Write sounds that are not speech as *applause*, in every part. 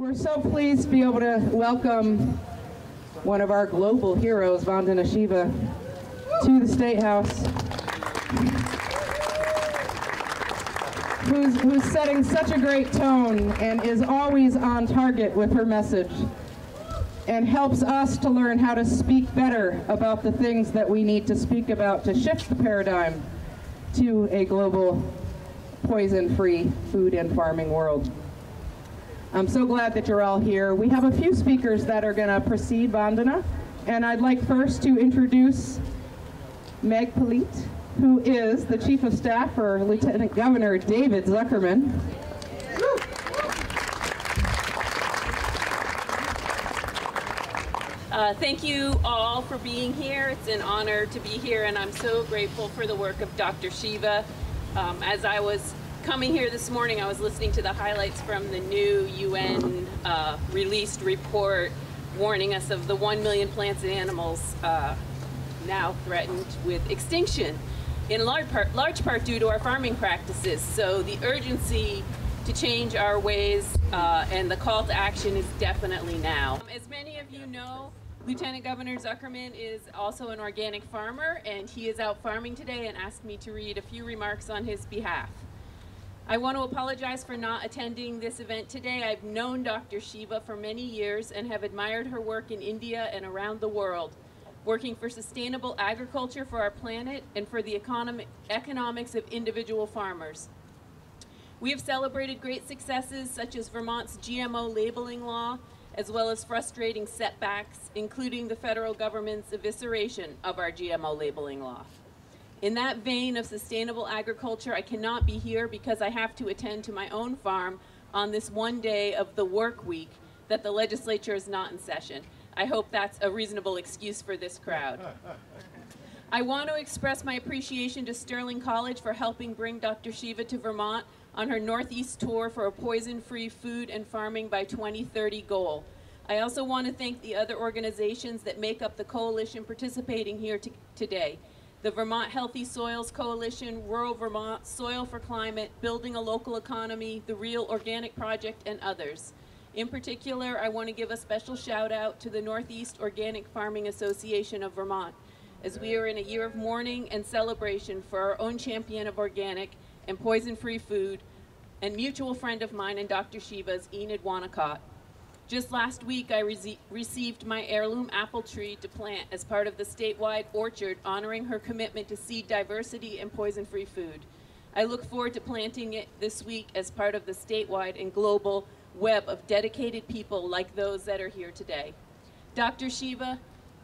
We're so pleased to be able to welcome one of our global heroes, Vandana Shiva, to the State House. Who's, who's setting such a great tone and is always on target with her message and helps us to learn how to speak better about the things that we need to speak about to shift the paradigm to a global poison-free food and farming world. I'm so glad that you're all here. We have a few speakers that are going to precede Vandana, and I'd like first to introduce Meg Polyte, who is the Chief of Staff for Lieutenant Governor David Zuckerman. Uh, thank you all for being here. It's an honor to be here, and I'm so grateful for the work of Dr. Shiva. Um, as I was coming here this morning, I was listening to the highlights from the new UN uh, released report warning us of the 1 million plants and animals uh, now threatened with extinction, in large part, large part due to our farming practices. So the urgency to change our ways uh, and the call to action is definitely now. As many of you know, Lieutenant Governor Zuckerman is also an organic farmer and he is out farming today and asked me to read a few remarks on his behalf. I want to apologize for not attending this event today. I've known Dr. Shiva for many years and have admired her work in India and around the world, working for sustainable agriculture for our planet and for the economic, economics of individual farmers. We have celebrated great successes such as Vermont's GMO labeling law as well as frustrating setbacks, including the federal government's evisceration of our GMO labeling law. In that vein of sustainable agriculture, I cannot be here because I have to attend to my own farm on this one day of the work week that the legislature is not in session. I hope that's a reasonable excuse for this crowd. *laughs* I want to express my appreciation to Sterling College for helping bring Dr. Shiva to Vermont on her Northeast tour for a poison-free food and farming by 2030 goal. I also want to thank the other organizations that make up the coalition participating here today. The Vermont Healthy Soils Coalition, Rural Vermont, Soil for Climate, Building a Local Economy, the Real Organic Project, and others. In particular, I want to give a special shout out to the Northeast Organic Farming Association of Vermont, as we are in a year of mourning and celebration for our own champion of organic and poison-free food, and mutual friend of mine and Dr. Shiva's, Enid Wonnacott. Just last week, I re received my heirloom apple tree to plant as part of the statewide orchard honoring her commitment to seed diversity and poison-free food. I look forward to planting it this week as part of the statewide and global web of dedicated people like those that are here today. Dr. Shiva,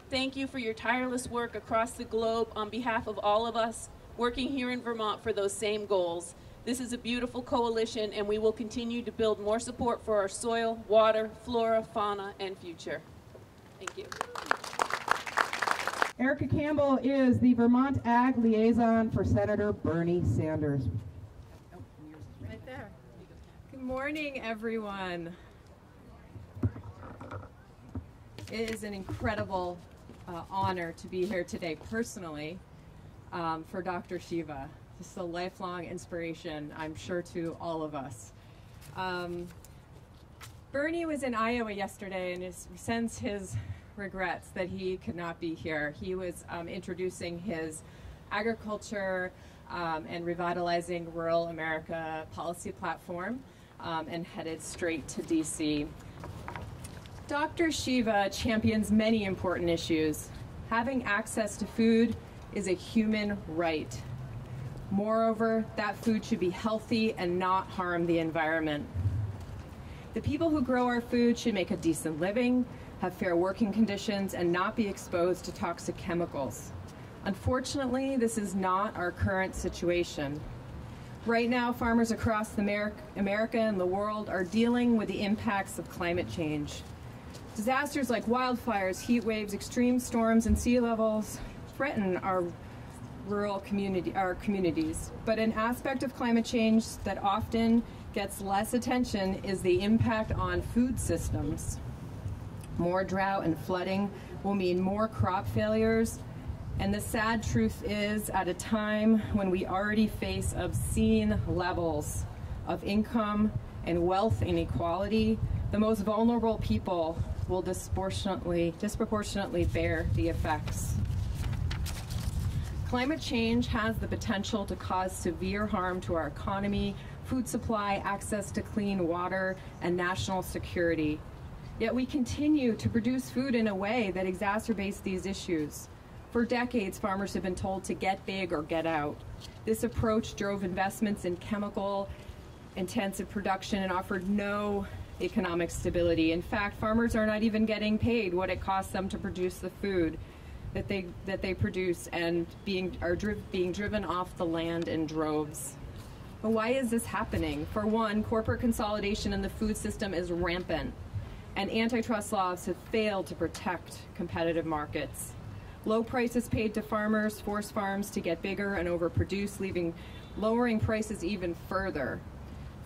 thank you for your tireless work across the globe on behalf of all of us working here in Vermont for those same goals. This is a beautiful coalition and we will continue to build more support for our soil, water, flora, fauna, and future. Thank you. Erica Campbell is the Vermont Ag Liaison for Senator Bernie Sanders. Right there. Good morning, everyone. It is an incredible uh, honor to be here today personally um, for Dr. Shiva. This is a lifelong inspiration, I'm sure, to all of us. Um, Bernie was in Iowa yesterday and is, sends his regrets that he could not be here. He was um, introducing his agriculture um, and revitalizing rural America policy platform um, and headed straight to DC. Dr. Shiva champions many important issues. Having access to food is a human right. Moreover, that food should be healthy and not harm the environment. The people who grow our food should make a decent living, have fair working conditions, and not be exposed to toxic chemicals. Unfortunately, this is not our current situation. Right now, farmers across America and the world are dealing with the impacts of climate change. Disasters like wildfires, heat waves, extreme storms, and sea levels threaten our rural community, our communities. But an aspect of climate change that often gets less attention is the impact on food systems. More drought and flooding will mean more crop failures. And the sad truth is, at a time when we already face obscene levels of income and wealth inequality, the most vulnerable people will disproportionately, disproportionately bear the effects. Climate change has the potential to cause severe harm to our economy, food supply, access to clean water, and national security. Yet we continue to produce food in a way that exacerbates these issues. For decades, farmers have been told to get big or get out. This approach drove investments in chemical intensive production and offered no economic stability. In fact, farmers are not even getting paid what it costs them to produce the food that they that they produce and being are dri being driven off the land in droves. But why is this happening? For one, corporate consolidation in the food system is rampant, and antitrust laws have failed to protect competitive markets. Low prices paid to farmers force farms to get bigger and overproduce, leaving lowering prices even further.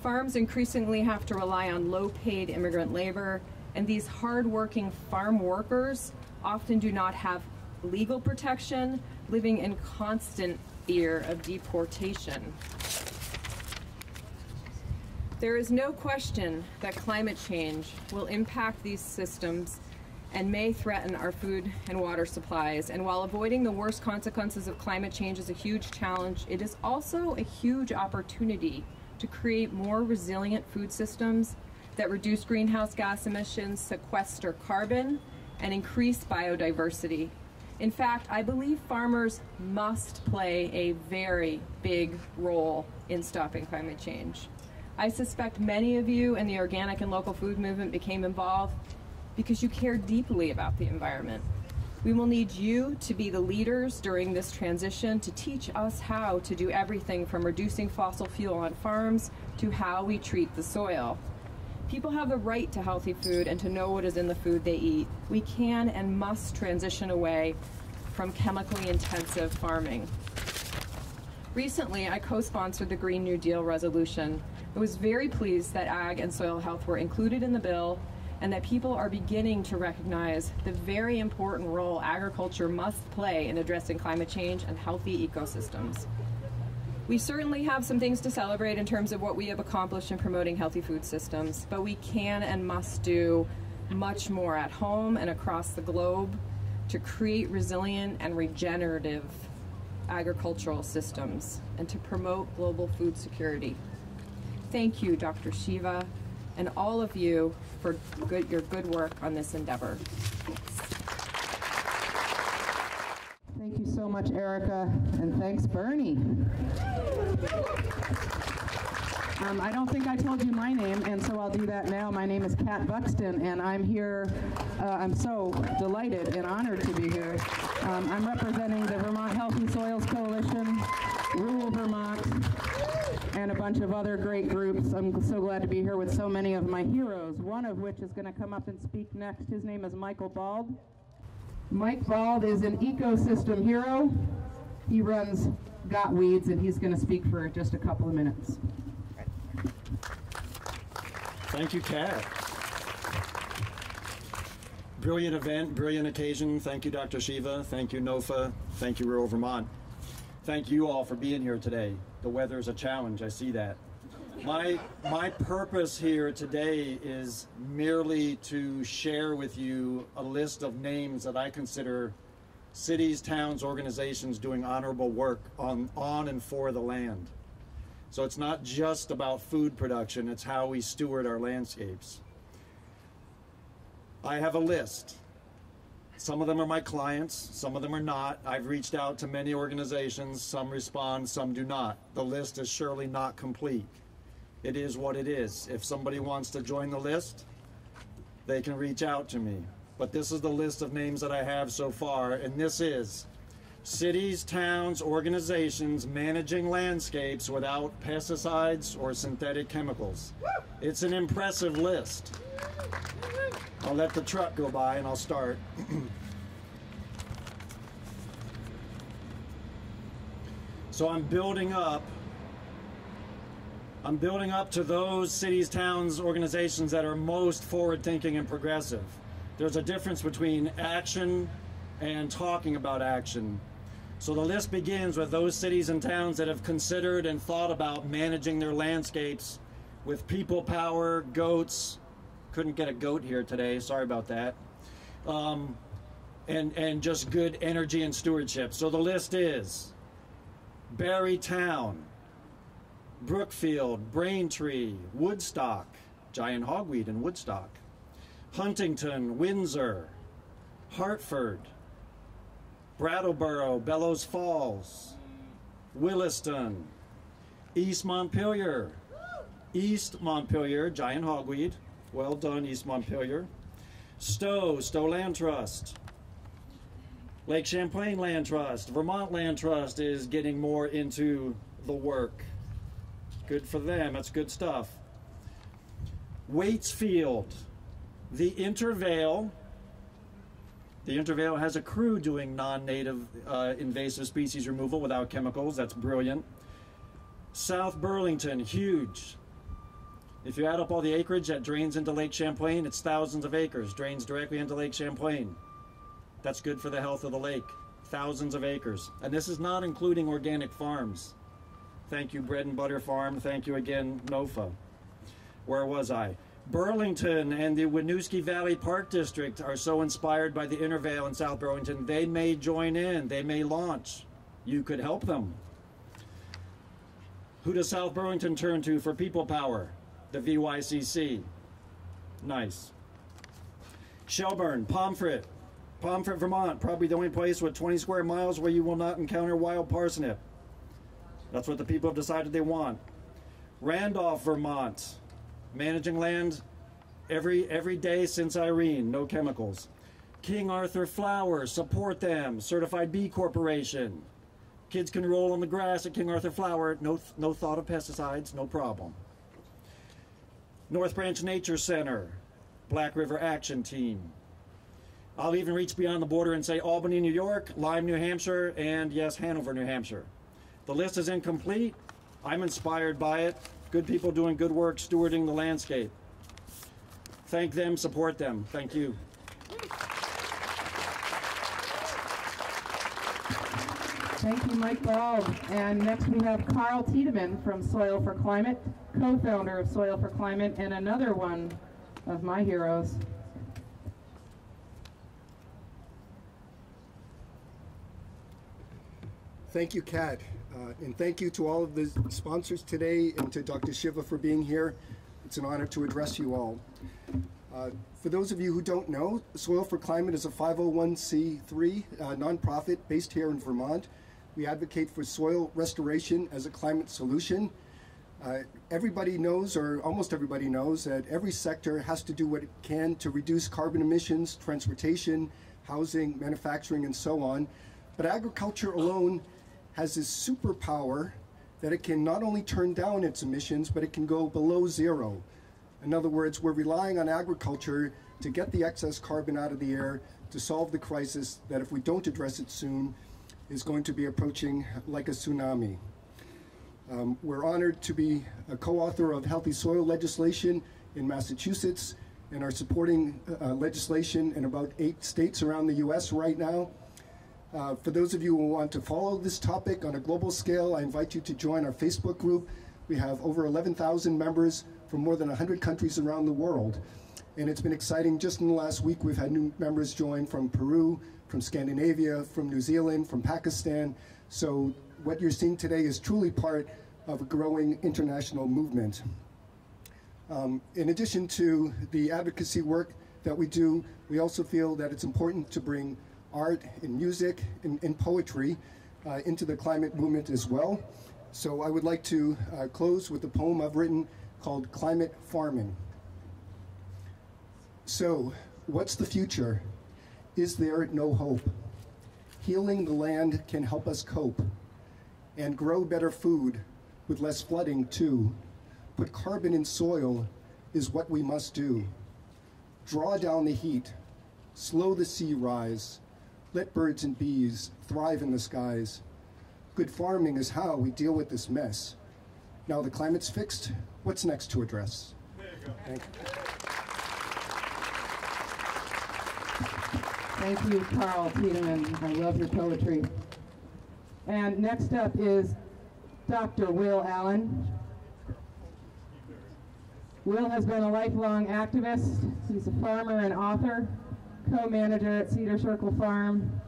Farms increasingly have to rely on low-paid immigrant labor, and these hard-working farm workers often do not have legal protection, living in constant fear of deportation. There is no question that climate change will impact these systems and may threaten our food and water supplies. And while avoiding the worst consequences of climate change is a huge challenge, it is also a huge opportunity to create more resilient food systems that reduce greenhouse gas emissions, sequester carbon, and increase biodiversity. In fact, I believe farmers must play a very big role in stopping climate change. I suspect many of you in the organic and local food movement became involved because you care deeply about the environment. We will need you to be the leaders during this transition to teach us how to do everything from reducing fossil fuel on farms to how we treat the soil. People have the right to healthy food and to know what is in the food they eat. We can and must transition away from chemically intensive farming. Recently, I co-sponsored the Green New Deal resolution. I was very pleased that ag and soil health were included in the bill and that people are beginning to recognize the very important role agriculture must play in addressing climate change and healthy ecosystems. We certainly have some things to celebrate in terms of what we have accomplished in promoting healthy food systems, but we can and must do much more at home and across the globe to create resilient and regenerative agricultural systems and to promote global food security. Thank you, Dr. Shiva, and all of you for good, your good work on this endeavor. Thank you so much, Erica, and thanks, Bernie. Um, I don't think I told you my name, and so I'll do that now. My name is Cat Buxton, and I'm here. Uh, I'm so delighted and honored to be here. Um, I'm representing the Vermont Healthy Soils Coalition, Rural Vermont, and a bunch of other great groups. I'm so glad to be here with so many of my heroes, one of which is going to come up and speak next. His name is Michael Bald. Mike Bald is an ecosystem hero. He runs Got Weeds, and he's going to speak for just a couple of minutes. Thank you, Cat. Brilliant event, brilliant occasion. Thank you, Dr. Shiva. Thank you, NOFA. Thank you, Rural Vermont. Thank you all for being here today. The weather is a challenge, I see that. My, my purpose here today is merely to share with you a list of names that I consider cities, towns, organizations doing honorable work on, on and for the land. So it's not just about food production, it's how we steward our landscapes. I have a list. Some of them are my clients, some of them are not. I've reached out to many organizations, some respond, some do not. The list is surely not complete it is what it is. If somebody wants to join the list, they can reach out to me. But this is the list of names that I have so far, and this is cities, towns, organizations managing landscapes without pesticides or synthetic chemicals. It's an impressive list. I'll let the truck go by and I'll start. *clears throat* so I'm building up I'm building up to those cities, towns, organizations that are most forward thinking and progressive. There's a difference between action and talking about action. So the list begins with those cities and towns that have considered and thought about managing their landscapes with people power, goats, Couldn't get a goat here today. Sorry about that. Um, and and just good energy and stewardship. So the list is Barre Town, Brookfield, Braintree, Woodstock, giant hogweed in Woodstock, Huntington, Windsor, Hartford, Brattleboro, Bellows Falls, Williston, East Montpelier, East Montpelier, giant hogweed. Well done, East Montpelier. Stowe, Stowe Land Trust. Lake Champlain Land Trust, Vermont Land Trust is getting more into the work. Good for them, that's good stuff. Waitsfield, the Intervale. The Intervale has a crew doing non native uh, invasive species removal without chemicals. That's brilliant. South Burlington, huge. If you add up all the acreage that drains into Lake Champlain, it's thousands of acres, drains directly into Lake Champlain. That's good for the health of the lake. Thousands of acres. And this is not including organic farms. Thank you, Bread and Butter Farm. Thank you again, NOFA. Where was I? Burlington and the Winooski Valley Park District are so inspired by the Intervale in South Burlington, they may join in, they may launch. You could help them. Who does South Burlington turn to for people power? The VYCC. Nice. Shelburne, Pomfret, Pomfret, Vermont, probably the only place with 20 square miles where you will not encounter wild parsnip. That's what the people have decided they want. Randolph, Vermont, managing land every every day since Irene, no chemicals. King Arthur Flowers, support them. Certified B Corporation. Kids can roll on the grass at King Arthur Flour, no, no thought of pesticides, no problem. North Branch Nature Center, Black River Action Team. I'll even reach beyond the border and say Albany, New York, Lyme, New Hampshire, and yes, Hanover, New Hampshire. The list is incomplete. I'm inspired by it. Good people doing good work, stewarding the landscape. Thank them, support them. Thank you. Thank you, Mike Bald. And next we have Karl Thidemann from Soil for Climate, co-founder of Soil for Climate, and another one of my heroes. Thank you, Cat. Uh, and thank you to all of the sponsors today and to Dr. Shiva for being here. It's an honor to address you all. Uh, for those of you who don't know, Soil for Climate is a 501c3 uh, nonprofit based here in Vermont. We advocate for soil restoration as a climate solution. Uh, everybody knows, or almost everybody knows, that every sector has to do what it can to reduce carbon emissions, transportation, housing, manufacturing, and so on. But agriculture alone has this superpower that it can not only turn down its emissions, but it can go below zero. In other words, we're relying on agriculture to get the excess carbon out of the air to solve the crisis that if we don't address it soon is going to be approaching like a tsunami. Um, we're honored to be a co-author of healthy soil legislation in Massachusetts and are supporting uh, legislation in about eight states around the U.S. right now. Uh, for those of you who want to follow this topic on a global scale, I invite you to join our Facebook group. We have over 11,000 members from more than 100 countries around the world. And it's been exciting. Just in the last week, we've had new members join from Peru, from Scandinavia, from New Zealand, from Pakistan. So what you're seeing today is truly part of a growing international movement. Um, in addition to the advocacy work that we do, we also feel that it's important to bring art and music and, poetry uh, into the climate movement as well. So I would like to uh, close with a poem I've written called Climate Farming. So, what's the future? Is there no hope? Healing the land can help us cope and grow better food with less flooding too. Put carbon in soil is what we must do. Draw down the heat, slow the sea rise, let birds and bees thrive in the skies. Good farming is how we deal with this mess. Now the climate's fixed, what's next to address? Thank you. Thank you, Karl Thidemann. I love your poetry. And next up is Dr. Will Allen. Will has been a lifelong activist. He's a farmer and author, co-manager at Cedar Circle Farm,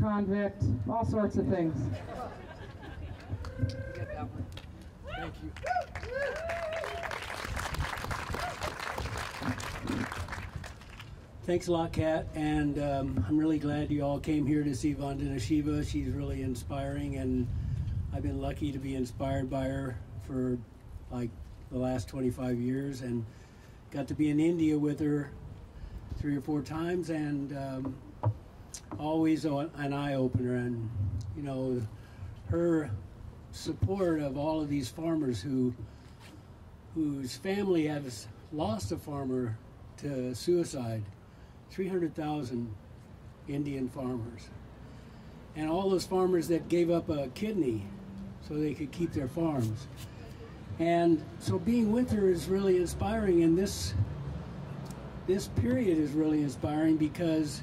convict, all sorts of things. Thank you. Thanks a lot, Cat, and um, I'm really glad you all came here to see Vandana Shiva. She's really inspiring, and I've been lucky to be inspired by her for like the last 25 years, and got to be in India with her three or four times, and um, always an eye opener. And you know, her support of all of these farmers who whose family has lost a farmer to suicide 300,000 Indian farmers. And all those farmers that gave up a kidney so they could keep their farms. And so being with her is really inspiring and this this period is really inspiring because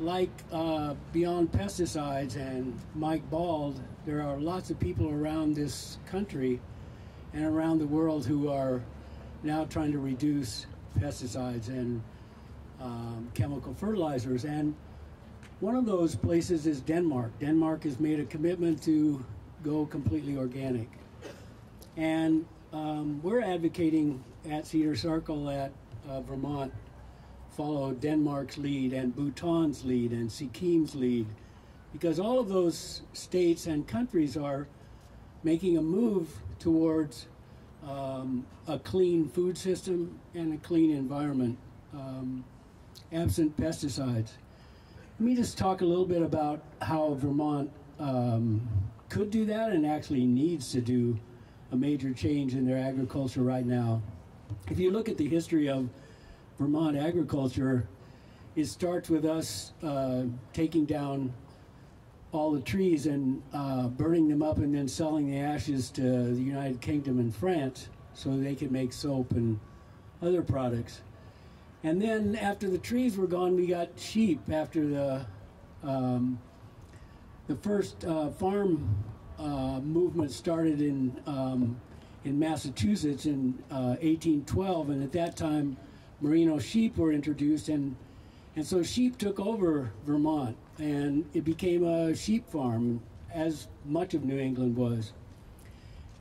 like uh, Beyond Pesticides and Mike Bald, there are lots of people around this country and around the world who are now trying to reduce pesticides and um, chemical fertilizers. And one of those places is Denmark. Denmark has made a commitment to go completely organic. And um, we're advocating at Cedar Circle at uh, Vermont follow Denmark's lead and Bhutan's lead and Sikkim's lead because all of those states and countries are making a move towards um, a clean food system and a clean environment. Um, absent pesticides. Let me just talk a little bit about how Vermont um, could do that and actually needs to do a major change in their agriculture right now. If you look at the history of Vermont agriculture, it starts with us uh, taking down all the trees and uh, burning them up and then selling the ashes to the United Kingdom and France so they can make soap and other products. And then after the trees were gone, we got sheep after the um, the first uh, farm uh, movement started in um, in Massachusetts in uh, 1812, and at that time, merino sheep were introduced, and and so sheep took over Vermont, and it became a sheep farm, as much of New England was.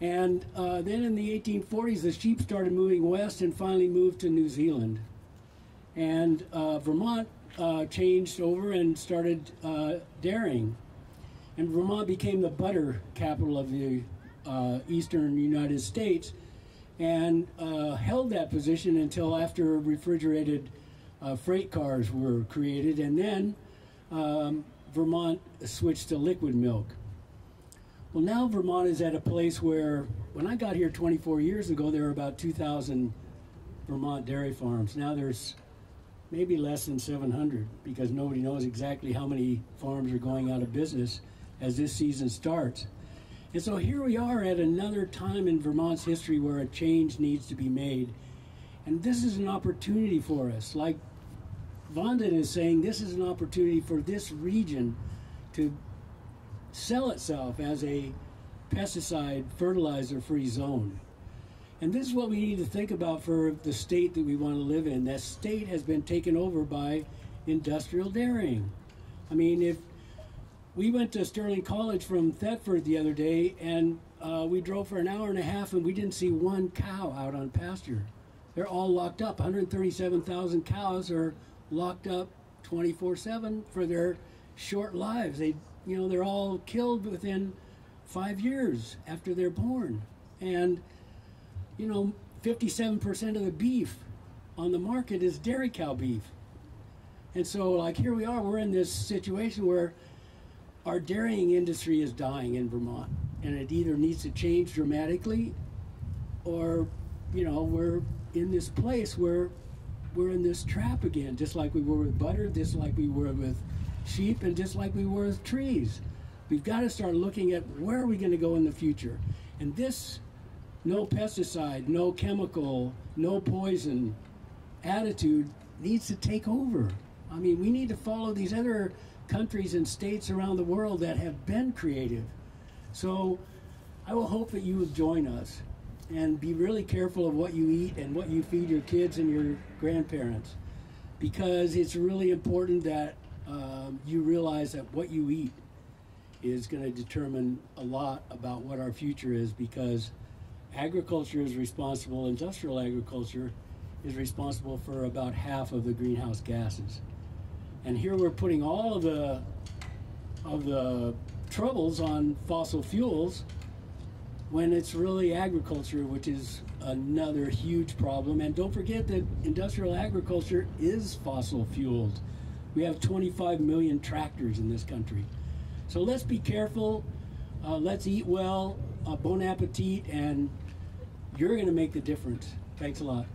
And uh, then in the 1840s, the sheep started moving west and finally moved to New Zealand and uh, Vermont uh, changed over and started uh, dairying. And Vermont became the butter capital of the uh, eastern United States and uh, held that position until after refrigerated uh, freight cars were created. And then um, Vermont switched to liquid milk. Well, now Vermont is at a place where, when I got here 24 years ago, there were about 2,000 Vermont dairy farms. Now there's maybe less than 700 because nobody knows exactly how many farms are going out of business as this season starts. And so here we are at another time in Vermont's history where a change needs to be made. And this is an opportunity for us. Like Vandana is saying, this is an opportunity for this region to sell itself as a pesticide fertilizer free zone. And this is what we need to think about for the state that we want to live in. That state has been taken over by industrial dairying. I mean, if we went to Sterling College from Thetford the other day, and uh, we drove for an hour and a half, and we didn't see one cow out on pasture. They're all locked up. 137,000 cows are locked up 24/7 for their short lives. They, you know, they're all killed within five years after they're born, and you know, 57% of the beef on the market is dairy cow beef. And so, like, here we are, we're in this situation where our dairying industry is dying in Vermont. And it either needs to change dramatically or, you know, we're in this place where we're in this trap again, just like we were with butter, just like we were with sheep, and just like we were with trees. We've got to start looking at where are we going to go in the future. And this no pesticide, no chemical, no poison attitude needs to take over. I mean, we need to follow these other countries and states around the world that have been creative. So I will hope that you will join us and be really careful of what you eat and what you feed your kids and your grandparents because it's really important that um, you realize that what you eat is going to determine a lot about what our future is because agriculture is responsible, industrial agriculture is responsible for about half of the greenhouse gases. And here we're putting all of the of the troubles on fossil fuels when it's really agriculture, which is another huge problem. And don't forget that industrial agriculture is fossil fueled. We have 25 million tractors in this country. So let's be careful. Uh, let's eat well. Uh, bon appetit, and you're going to make the difference. Thanks a lot.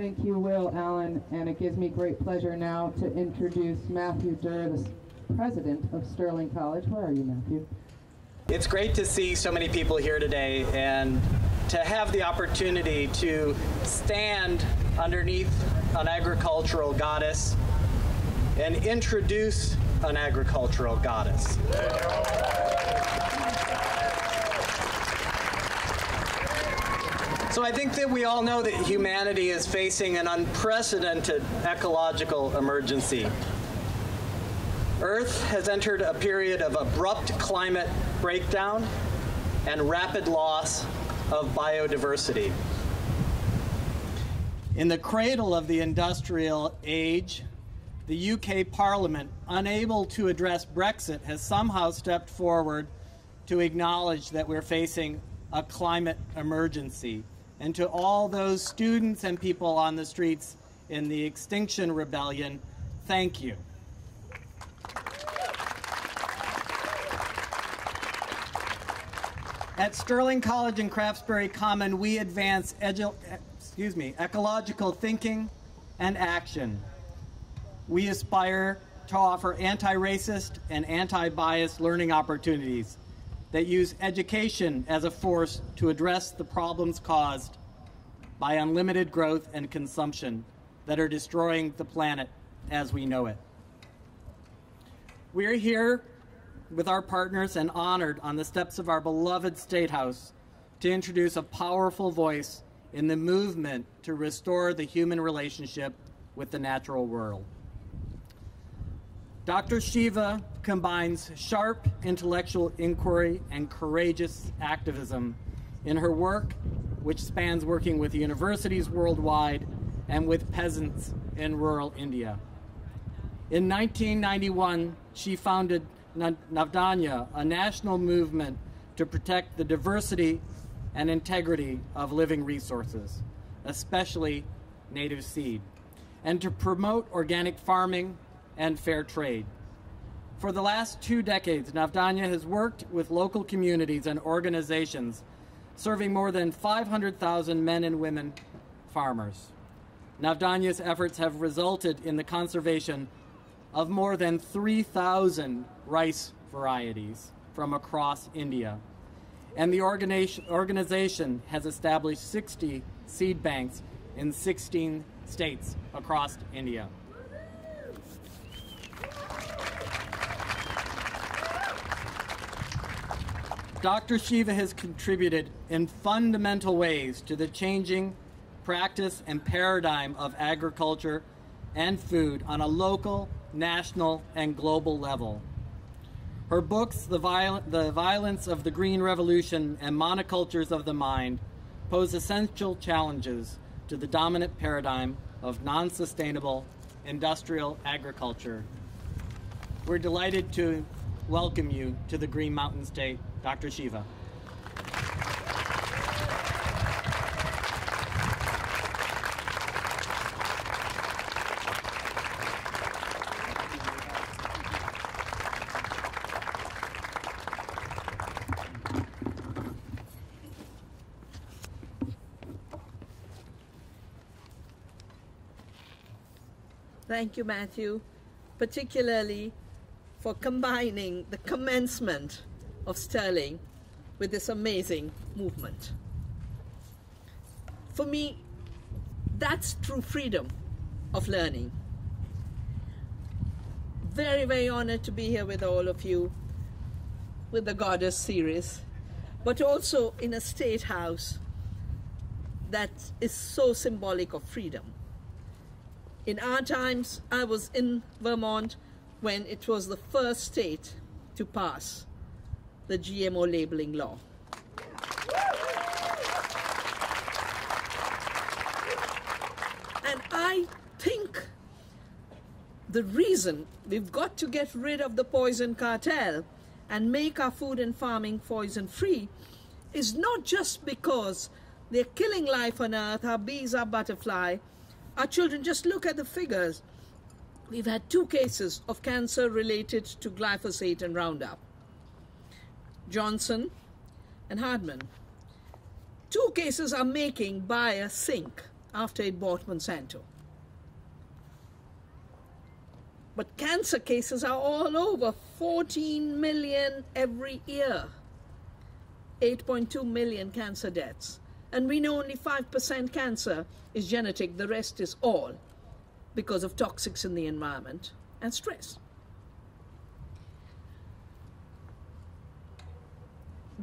Thank you, Will Allen, and it gives me great pleasure now to introduce Matthew Derr, the president of Sterling College. Where are you, Matthew? It's great to see so many people here today and to have the opportunity to stand underneath an agricultural goddess and introduce an agricultural goddess. So I think that we all know that humanity is facing an unprecedented ecological emergency. Earth has entered a period of abrupt climate breakdown and rapid loss of biodiversity. In the cradle of the industrial age, the UK Parliament, unable to address Brexit, has somehow stepped forward to acknowledge that we're facing a climate emergency and to all those students and people on the streets in the Extinction Rebellion, thank you. At Sterling College and Craftsbury Common, we advance excuse me, ecological thinking and action. We aspire to offer anti-racist and anti-biased learning opportunities that use education as a force to address the problems caused by unlimited growth and consumption that are destroying the planet as we know it. We're here with our partners and honored on the steps of our beloved State House to introduce a powerful voice in the movement to restore the human relationship with the natural world. Dr. Shiva combines sharp intellectual inquiry and courageous activism in her work, which spans working with universities worldwide and with peasants in rural India. In 1991, she founded Navdanya, a national movement to protect the diversity and integrity of living resources, especially native seed, and to promote organic farming and fair trade. For the last two decades, Navdanya has worked with local communities and organizations serving more than 500,000 men and women farmers. Navdanya's efforts have resulted in the conservation of more than 3,000 rice varieties from across India. And the organization has established 60 seed banks in 16 states across India. Dr. Shiva has contributed in fundamental ways to the changing practice and paradigm of agriculture and food on a local, national, and global level. Her books, the, Viol the Violence of the Green Revolution and Monocultures of the Mind, pose essential challenges to the dominant paradigm of non-sustainable industrial agriculture. We're delighted to welcome you to the Green Mountain State Dr. Shiva. Thank you, Matthew, particularly for combining the commencement of Sterling with this amazing movement. For me, that's true freedom of learning. very, very honored to be here with all of you with the Goddess series, but also in a state house that is so symbolic of freedom. In our times, I was in Vermont when it was the first state to pass the GMO labeling law. And I think the reason we've got to get rid of the poison cartel and make our food and farming poison free is not just because they're killing life on earth, our bees, our butterfly, our children. Just look at the figures. We've had two cases of cancer related to glyphosate and Roundup Johnson and Hardeman. Two cases are making Bayer sink after it bought Monsanto. But cancer cases are all over 14 million every year. 8.2 million cancer deaths. And we know only 5% cancer is genetic, the rest is all because of toxics in the environment and stress.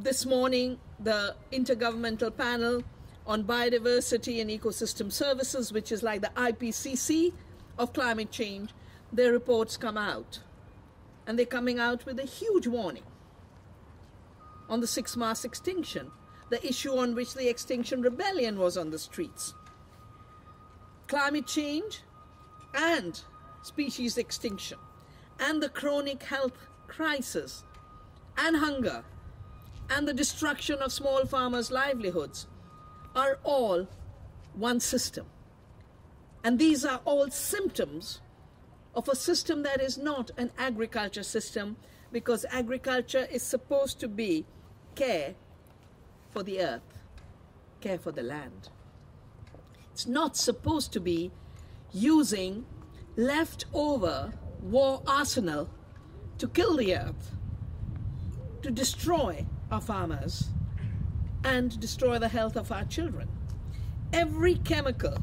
This morning, the Intergovernmental Panel on Biodiversity and Ecosystem Services, which is like the IPCC of climate change, their reports come out. And they're coming out with a huge warning on the six mass extinction, the issue on which the Extinction Rebellion was on the streets. Climate change and species extinction, and the chronic health crisis, and hunger, and the destruction of small farmers' livelihoods are all one system. And these are all symptoms of a system that is not an agriculture system because agriculture is supposed to be care for the earth, care for the land. It's not supposed to be using leftover war arsenal to kill the earth, to destroy our farmers, and destroy the health of our children. Every chemical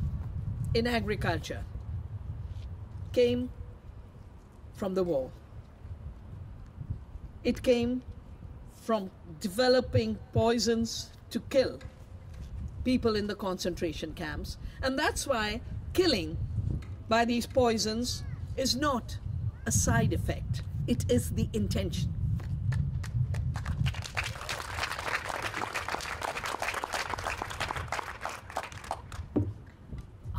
in agriculture came from the war. It came from developing poisons to kill people in the concentration camps. And that's why killing by these poisons is not a side effect, it is the intention.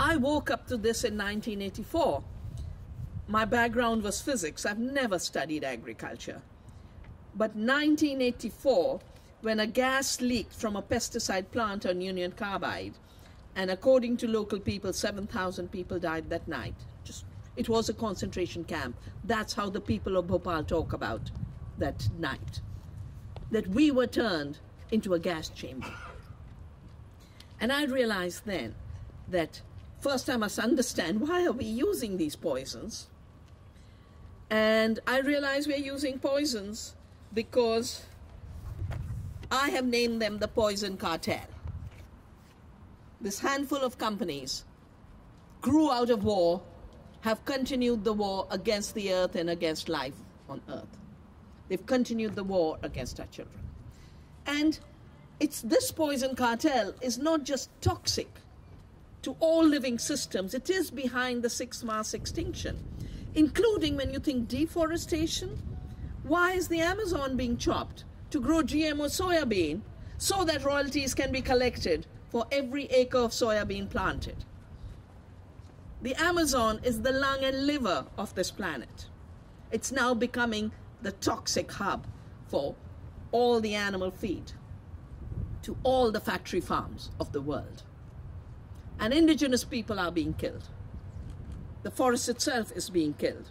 I woke up to this in 1984. My background was physics. I've never studied agriculture. But 1984, when a gas leaked from a pesticide plant on Union Carbide, and according to local people, 7,000 people died that night. Just, it was a concentration camp. That's how the people of Bhopal talk about that night. That we were turned into a gas chamber. And I realized then that first I must understand why are we using these poisons? And I realize we're using poisons because I have named them the poison cartel. This handful of companies grew out of war, have continued the war against the earth and against life on earth. They've continued the war against our children. And it's this poison cartel is not just toxic to all living systems, it is behind the sixth mass extinction, including when you think deforestation. Why is the Amazon being chopped to grow GMO soybean so that royalties can be collected for every acre of soybean planted? The Amazon is the lung and liver of this planet. It's now becoming the toxic hub for all the animal feed to all the factory farms of the world and indigenous people are being killed. The forest itself is being killed.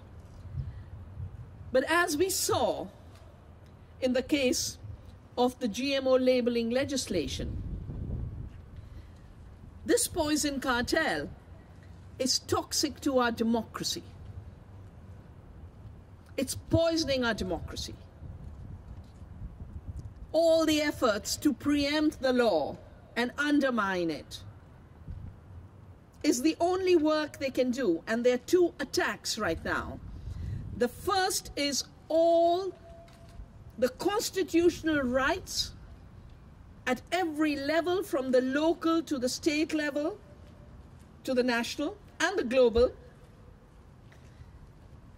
But as we saw in the case of the GMO labeling legislation, this poison cartel is toxic to our democracy. It's poisoning our democracy. All the efforts to preempt the law and undermine it is the only work they can do. And there are two attacks right now. The first is all the constitutional rights at every level, from the local to the state level, to the national and the global.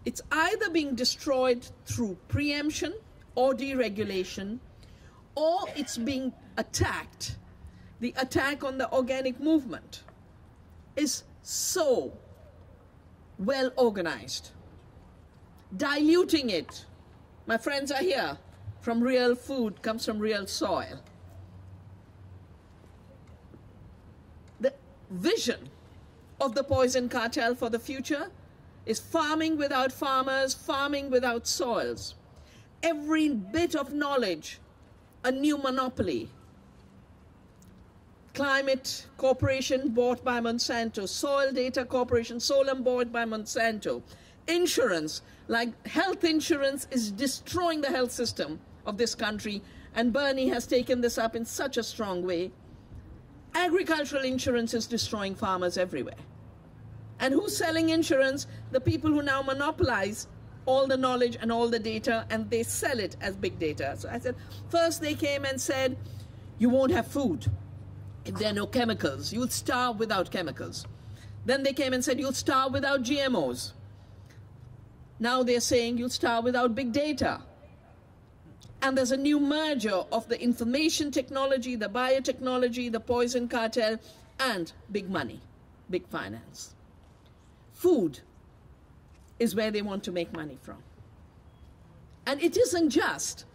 It's either being destroyed through preemption or deregulation, or it's being attacked. The attack on the organic movement is so well organized. Diluting it, my friends are here, from real food comes from real soil. The vision of the poison cartel for the future is farming without farmers, farming without soils. Every bit of knowledge, a new monopoly. Climate Corporation bought by Monsanto, Soil Data Corporation, Solum bought by Monsanto. Insurance, like health insurance, is destroying the health system of this country, and Bernie has taken this up in such a strong way. Agricultural insurance is destroying farmers everywhere. And who's selling insurance? The people who now monopolize all the knowledge and all the data, and they sell it as big data. So I said, first they came and said, you won't have food there are no chemicals. You'll starve without chemicals. Then they came and said, you'll starve without GMOs. Now they're saying you'll starve without big data. And there's a new merger of the information technology, the biotechnology, the poison cartel, and big money, big finance. Food is where they want to make money from. And it isn't just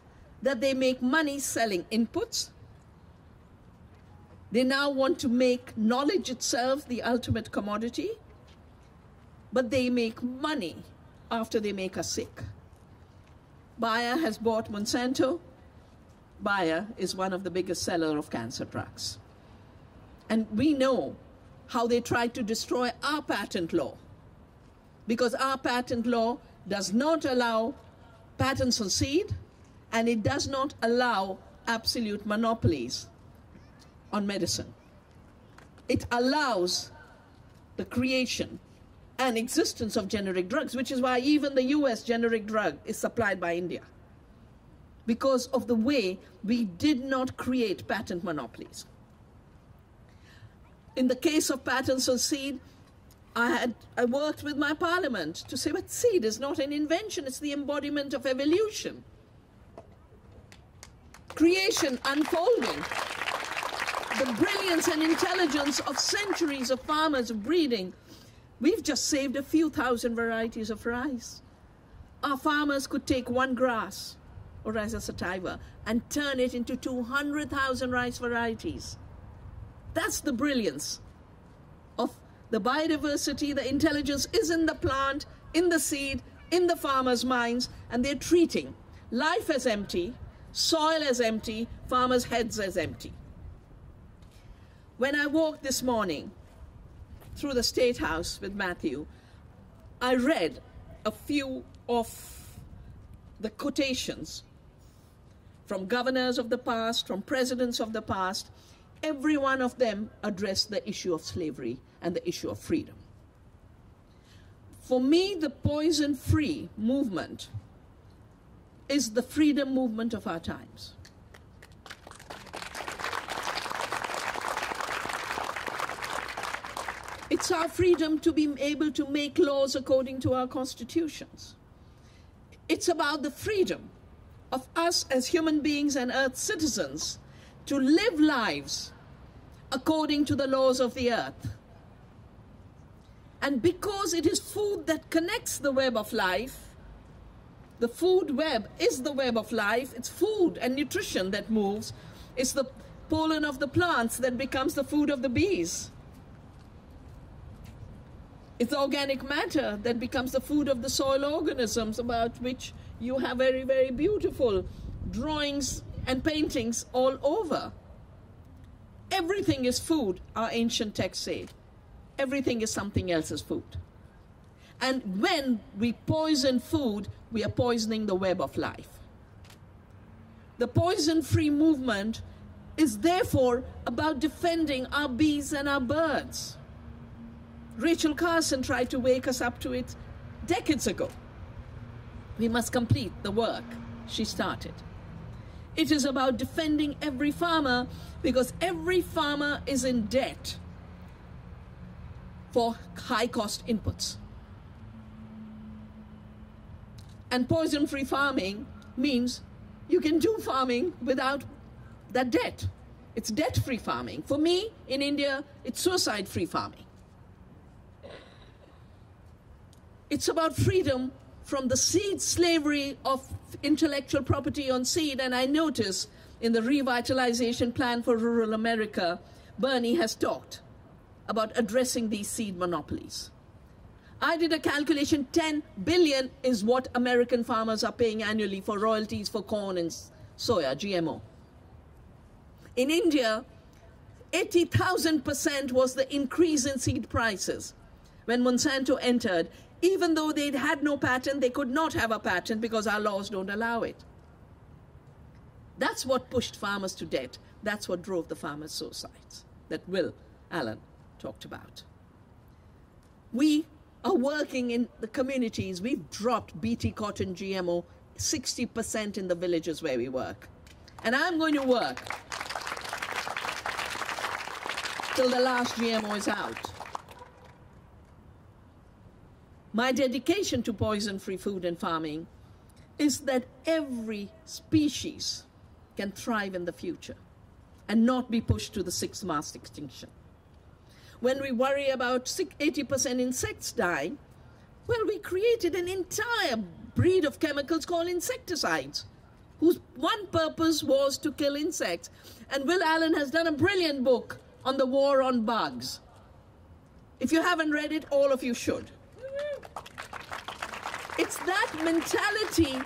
that they make money selling inputs. They now want to make knowledge itself the ultimate commodity, but they make money after they make us sick. Bayer has bought Monsanto. Bayer is one of the biggest seller of cancer drugs. And we know how they tried to destroy our patent law because our patent law does not allow patents on seed and it does not allow absolute monopolies on medicine. It allows the creation and existence of generic drugs, which is why even the US generic drug is supplied by India. Because of the way we did not create patent monopolies. In the case of patents on seed, I had I worked with my parliament to say, but seed is not an invention, it's the embodiment of evolution. Creation unfolding. The brilliance and intelligence of centuries of farmers breeding. We've just saved a few thousand varieties of rice. Our farmers could take one grass, Oryza sativa, and turn it into 200,000 rice varieties. That's the brilliance of the biodiversity, the intelligence is in the plant, in the seed, in the farmer's minds, and they're treating life as empty, soil as empty, farmers' heads as empty. When I walked this morning through the State House with Matthew, I read a few of the quotations from governors of the past, from presidents of the past. Every one of them addressed the issue of slavery and the issue of freedom. For me, the poison free movement is the freedom movement of our times. It's our freedom to be able to make laws according to our constitutions. It's about the freedom of us as human beings and earth citizens to live lives according to the laws of the earth. And because it is food that connects the web of life, the food web is the web of life. It's food and nutrition that moves. It's the pollen of the plants that becomes the food of the bees. It's organic matter that becomes the food of the soil organisms, about which you have very, very beautiful drawings and paintings all over. Everything is food, our ancient texts say. Everything is something else's food. And when we poison food, we are poisoning the web of life. The poison free movement is therefore about defending our bees and our birds. Rachel Carson tried to wake us up to it decades ago. We must complete the work she started. It is about defending every farmer because every farmer is in debt for high cost inputs. And poison free farming means you can do farming without that debt. It's debt free farming. For me, in India, it's suicide free farming. It's about freedom from the seed slavery of intellectual property on seed. And I notice in the revitalization plan for rural America, Bernie has talked about addressing these seed monopolies. I did a calculation 10 billion is what American farmers are paying annually for royalties for corn and soya, GMO. In India, 80,000% was the increase in seed prices when Monsanto entered. Even though they'd had no patent, they could not have a patent because our laws don't allow it. That's what pushed farmers to debt. That's what drove the farmers' suicides that Will Allen talked about. We are working in the communities. We've dropped BT cotton GMO 60% in the villages where we work. And I'm going to work till the last GMO is out. My dedication to poison free food and farming is that every species can thrive in the future and not be pushed to the sixth mass extinction when we worry about 80% insects dying, well, we created an entire breed of chemicals called insecticides, whose one purpose was to kill insects. And Will Allen has done a brilliant book on the war on bugs. If you haven't read it, all of you should. It's that mentality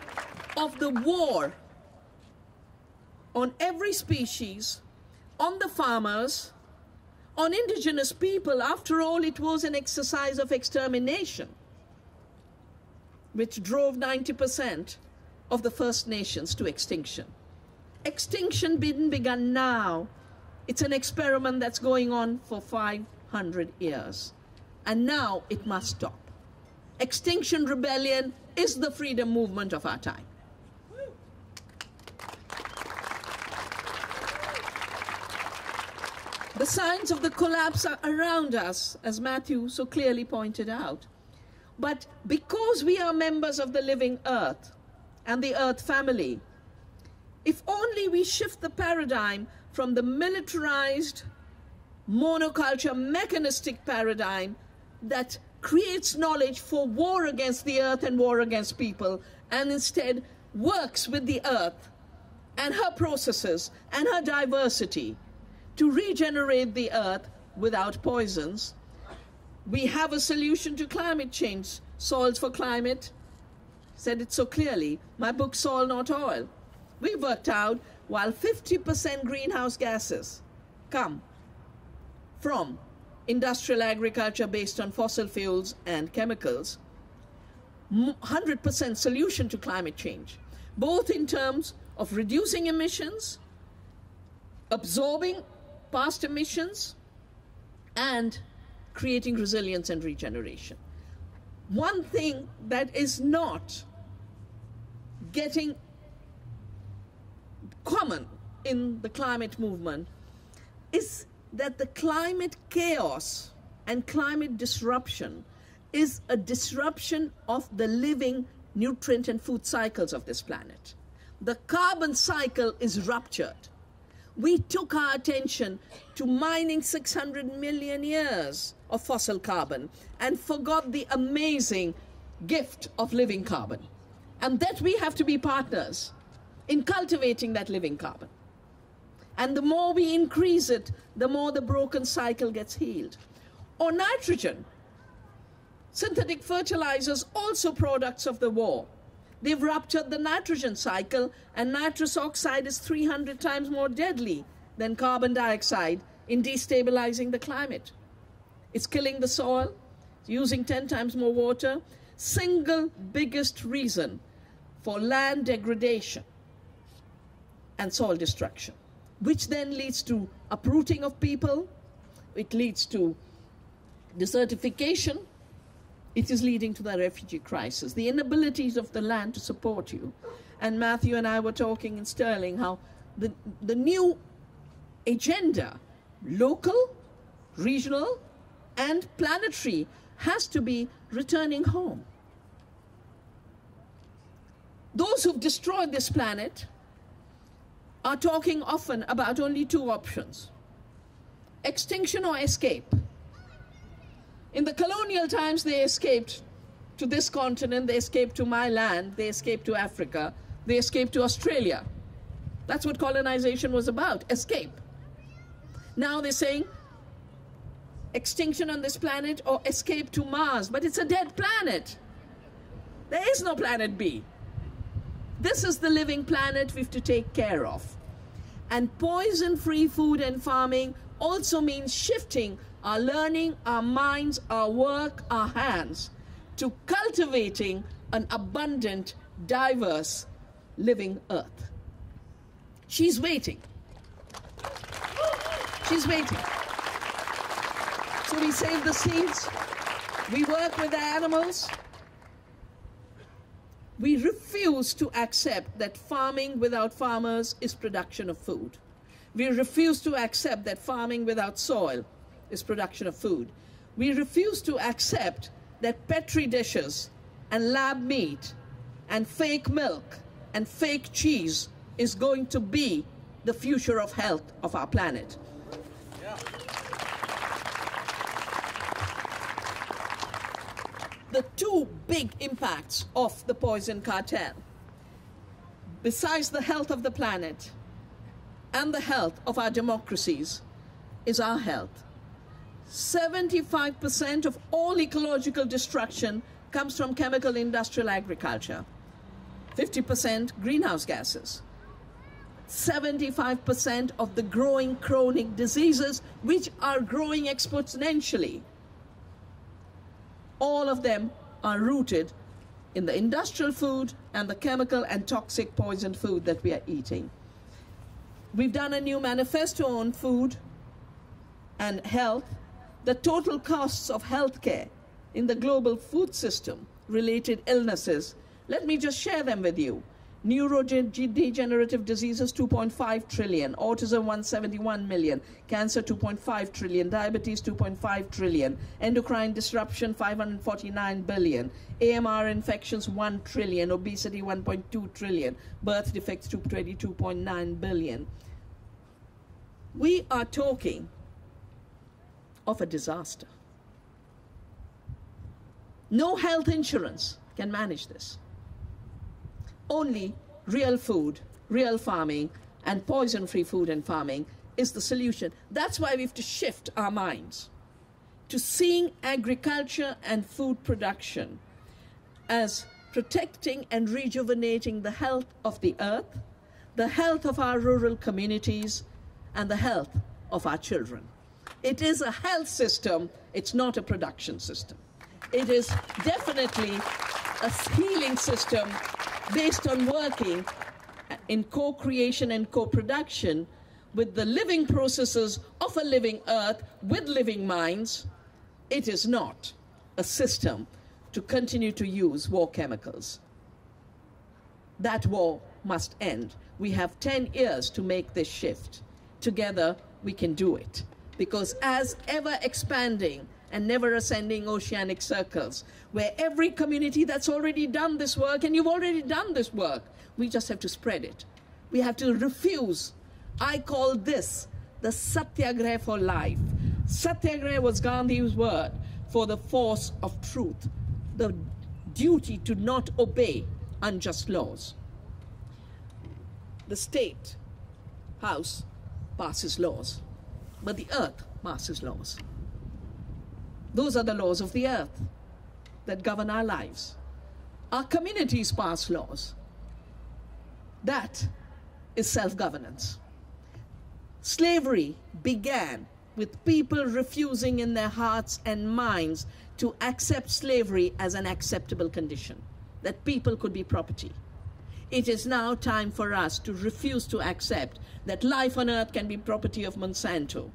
of the war on every species, on the farmers, on indigenous people, after all, it was an exercise of extermination, which drove 90% of the First Nations to extinction. Extinction didn't begin now. It's an experiment that's going on for 500 years. And now it must stop. Extinction Rebellion is the freedom movement of our time. The signs of the collapse are around us, as Matthew so clearly pointed out. But because we are members of the living earth and the earth family, if only we shift the paradigm from the militarized, monoculture, mechanistic paradigm that creates knowledge for war against the earth and war against people, and instead works with the earth and her processes and her diversity to regenerate the earth without poisons. We have a solution to climate change. Soils for Climate said it so clearly. My book, Soil Not Oil. We worked out while 50% greenhouse gases come from industrial agriculture based on fossil fuels and chemicals, 100% solution to climate change, both in terms of reducing emissions, absorbing past emissions and creating resilience and regeneration. One thing that is not getting common in the climate movement is that the climate chaos and climate disruption is a disruption of the living nutrient and food cycles of this planet. The carbon cycle is ruptured we took our attention to mining 600 million years of fossil carbon and forgot the amazing gift of living carbon. And that we have to be partners in cultivating that living carbon. And the more we increase it, the more the broken cycle gets healed. Or nitrogen. Synthetic fertilizers, also products of the war. They've ruptured the nitrogen cycle, and nitrous oxide is 300 times more deadly than carbon dioxide in destabilizing the climate. It's killing the soil, using 10 times more water. Single biggest reason for land degradation and soil destruction, which then leads to uprooting of people, it leads to desertification, it is leading to the refugee crisis, the inabilities of the land to support you. And Matthew and I were talking in Sterling how the, the new agenda, local, regional, and planetary, has to be returning home. Those who've destroyed this planet are talking often about only two options extinction or escape. In the colonial times, they escaped to this continent, they escaped to my land, they escaped to Africa, they escaped to Australia. That's what colonization was about escape. Now they're saying extinction on this planet or escape to Mars, but it's a dead planet. There is no planet B. This is the living planet we have to take care of. And poison free food and farming also means shifting our learning, our minds, our work, our hands to cultivating an abundant, diverse, living earth. She's waiting. She's waiting. So we save the seeds, we work with the animals. We refuse to accept that farming without farmers is production of food. We refuse to accept that farming without soil is production of food. We refuse to accept that petri dishes and lab meat and fake milk and fake cheese is going to be the future of health of our planet. The two big impacts of the poison cartel, besides the health of the planet and the health of our democracies, is our health. 75% of all ecological destruction comes from chemical industrial agriculture. 50% greenhouse gases. 75% of the growing chronic diseases, which are growing exponentially, all of them are rooted in the industrial food and the chemical and toxic poisoned food that we are eating. We've done a new manifesto on food and health the total costs of healthcare in the global food system related illnesses. Let me just share them with you. Neurodegenerative diseases 2.5 trillion, autism 171 million, cancer 2.5 trillion, diabetes 2.5 trillion, endocrine disruption 549 billion, AMR infections 1 trillion, obesity 1.2 trillion, birth defects 22.9 billion. We are talking of a disaster. No health insurance can manage this. Only real food, real farming, and poison free food and farming is the solution. That's why we have to shift our minds to seeing agriculture and food production as protecting and rejuvenating the health of the earth, the health of our rural communities, and the health of our children. It is a health system, it's not a production system. It is definitely a healing system based on working in co creation and co production with the living processes of a living earth with living minds. It is not a system to continue to use war chemicals. That war must end. We have 10 years to make this shift. Together, we can do it because as ever expanding and never ascending oceanic circles, where every community that's already done this work, and you've already done this work, we just have to spread it. We have to refuse. I call this the satyagraha for life. Satyagraha was Gandhi's word for the force of truth, the duty to not obey unjust laws. The state house passes laws but the earth passes laws. Those are the laws of the earth that govern our lives. Our communities pass laws. That is self governance. Slavery began with people refusing in their hearts and minds to accept slavery as an acceptable condition, that people could be property. It is now time for us to refuse to accept that life on earth can be property of Monsanto,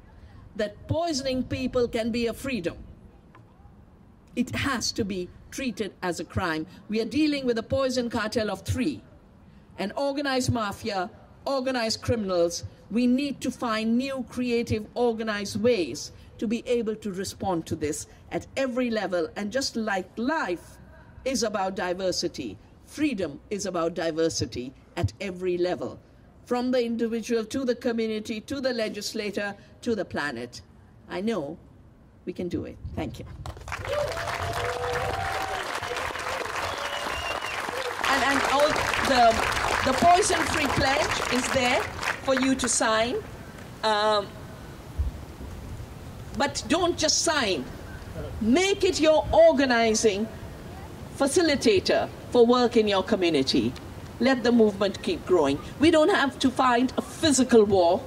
that poisoning people can be a freedom. It has to be treated as a crime. We are dealing with a poison cartel of three an organized mafia, organized criminals. We need to find new, creative, organized ways to be able to respond to this at every level. And just like life is about diversity, freedom is about diversity at every level, from the individual to the community to the legislator to the planet. I know we can do it. Thank you. And, and all the the Poison Free Pledge is there for you to sign. Um, but don't just sign. Make it your organizing facilitator for work in your community. Let the movement keep growing. We don't have to fight a physical war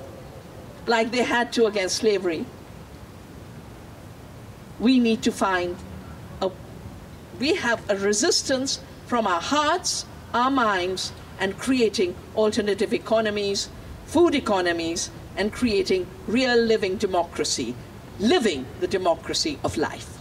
like they had to against slavery. We need to find a, we have a resistance from our hearts, our minds, and creating alternative economies, food economies, and creating real living democracy, living the democracy of life.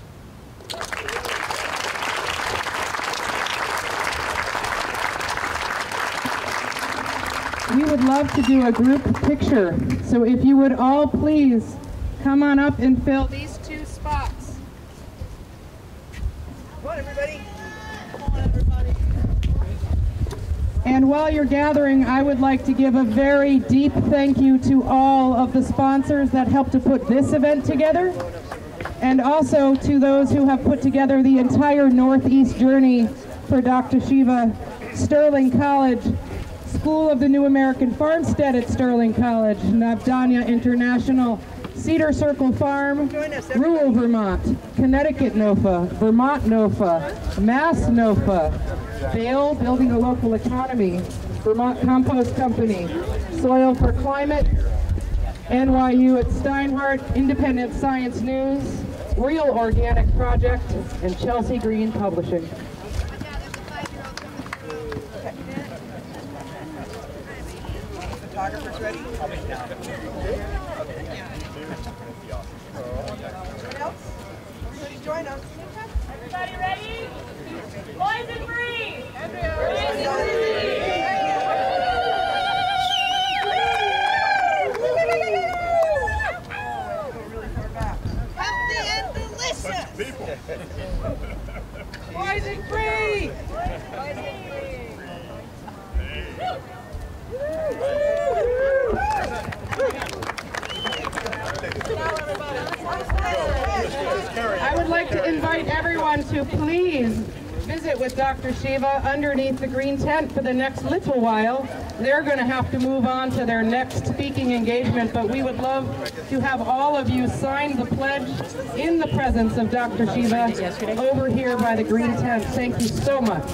We would love to do a group picture. So if you would all please come on up and fill these two spots. Come on, everybody. And while you're gathering, I would like to give a very deep thank you to all of the sponsors that helped to put this event together, and also to those who have put together the entire Northeast journey for Dr. Shiva, Sterling College, School of the New American Farmstead at Sterling College, Navdanya International, Cedar Circle Farm, rural Vermont, Connecticut NOFA, Vermont NOFA, Mass NOFA, Bale, building a local economy, Vermont Compost Company, Soil for Climate, NYU at Steinhardt, Independent Science News, Real Organic Project, and Chelsea Green Publishing. Photographers ready? Everybody ready? Poison free! Healthy and delicious. Poison free! I would like to invite everyone to please visit with Dr. Shiva underneath the green tent for the next little while. They're going to have to move on to their next speaking engagement, but we would love to have all of you sign the pledge in the presence of Dr. Shiva over here by the green tent. Thank you so much.